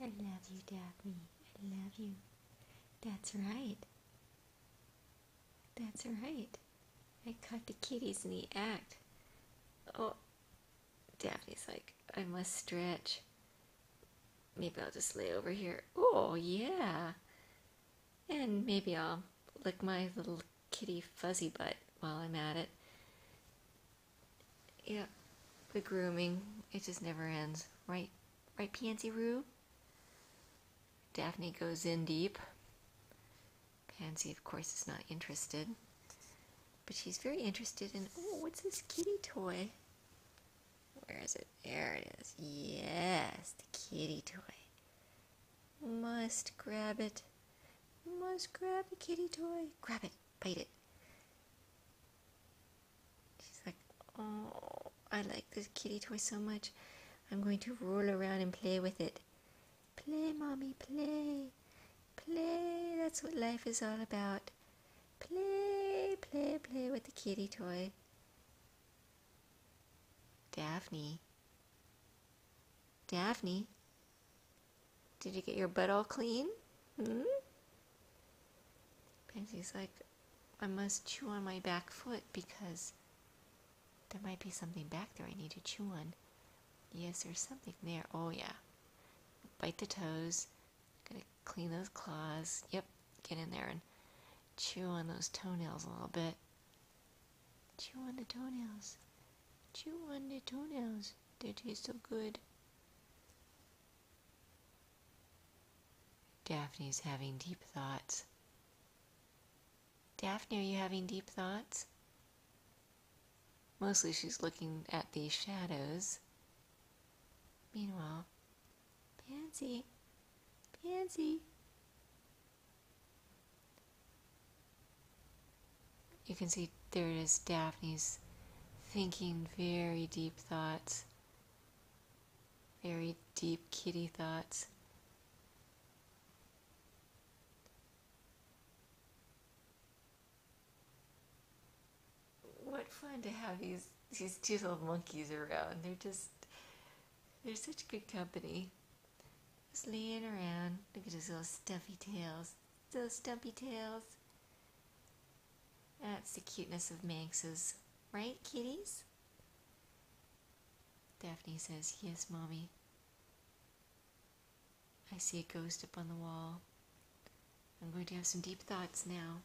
I love you, Daphne. I love you. That's right. That's right. I caught the kitties in the act. Oh, Daphne's like, I must stretch. Maybe I'll just lay over here. Oh, yeah. And maybe I'll lick my little kitty fuzzy butt while I'm at it. Yeah, the grooming, it just never ends. Right, right, Pansy Roo? Daphne goes in deep. Pansy, of course, is not interested. But she's very interested in, oh, what's this kitty toy? Where is it? There it is. Yes, the kitty toy. Must grab it. Must grab the kitty toy. Grab it. Bite it. She's like, oh, I like this kitty toy so much. I'm going to roll around and play with it. Play, mommy, play. Play. That's what life is all about. Play, play, play with the kitty toy. Daphne. Daphne. Did you get your butt all clean? Hmm? Pansy's like, I must chew on my back foot because there might be something back there I need to chew on. Yes, there's something there. Oh, yeah. Bite the toes. Gotta clean those claws. Yep, get in there and chew on those toenails a little bit. Chew on the toenails. Chew on the toenails. They taste so good. Daphne's having deep thoughts. Daphne, are you having deep thoughts? Mostly she's looking at these shadows. Meanwhile, Pansy, Pansy. You can see there it is, Daphne's thinking very deep thoughts, very deep kitty thoughts. What fun to have these these two little monkeys around. They're just they're such good company. Just laying around. Look at his little stuffy tails. Those stumpy tails. That's the cuteness of Manxes. Right, kitties? Daphne says, Yes, Mommy. I see a ghost up on the wall. I'm going to have some deep thoughts now.